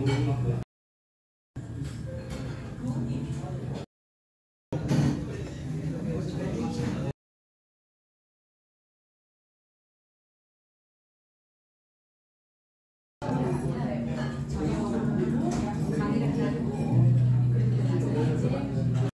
もできます